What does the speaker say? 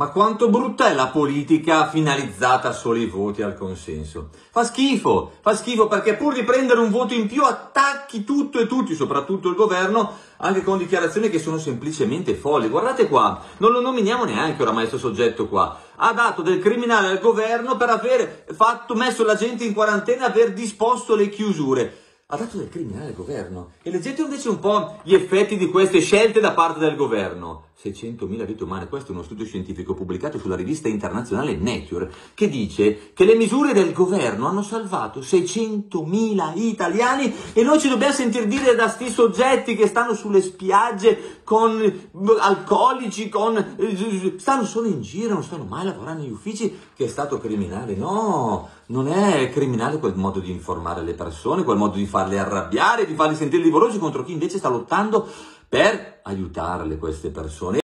Ma quanto brutta è la politica finalizzata solo ai voti al consenso. Fa schifo, fa schifo perché pur di prendere un voto in più attacchi tutto e tutti, soprattutto il governo, anche con dichiarazioni che sono semplicemente folli. Guardate qua, non lo nominiamo neanche oramai questo soggetto qua. Ha dato del criminale al governo per aver fatto, messo la gente in quarantena aver disposto le chiusure ha dato del criminale al governo. E leggete invece un po' gli effetti di queste scelte da parte del governo. 600.000 vite umane, questo è uno studio scientifico pubblicato sulla rivista internazionale Nature, che dice che le misure del governo hanno salvato 600.000 italiani. E noi ci dobbiamo sentire dire da sti soggetti che stanno sulle spiagge con alcolici, con... stanno solo in giro, non stanno mai lavorando negli uffici, che è stato criminale. No, non è criminale quel modo di informare le persone, quel modo di farle arrabbiare, di farli sentire livorosi contro chi invece sta lottando per aiutarle queste persone.